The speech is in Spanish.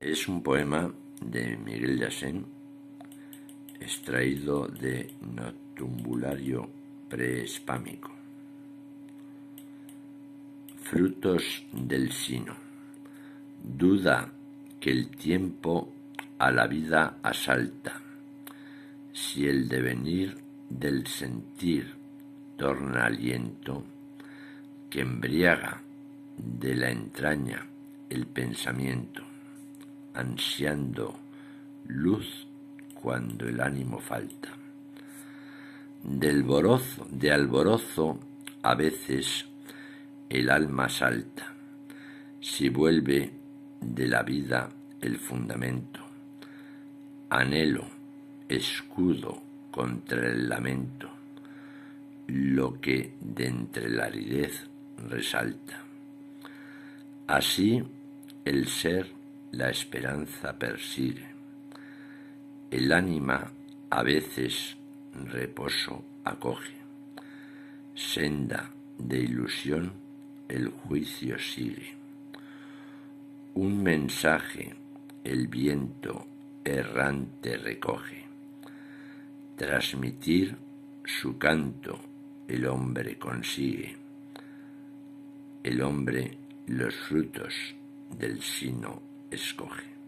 Es un poema de Miguel Asén, extraído de Noctumbulario preespámico. Frutos del sino. Duda que el tiempo a la vida asalta, si el devenir del sentir torna aliento, que embriaga de la entraña el pensamiento ansiando luz cuando el ánimo falta. Del borozo, de alborozo a veces el alma salta, si vuelve de la vida el fundamento, anhelo, escudo contra el lamento, lo que de entre la aridez resalta. Así el ser la esperanza persigue. El ánima a veces reposo acoge. Senda de ilusión el juicio sigue. Un mensaje el viento errante recoge. Transmitir su canto el hombre consigue. El hombre los frutos del sino escoge.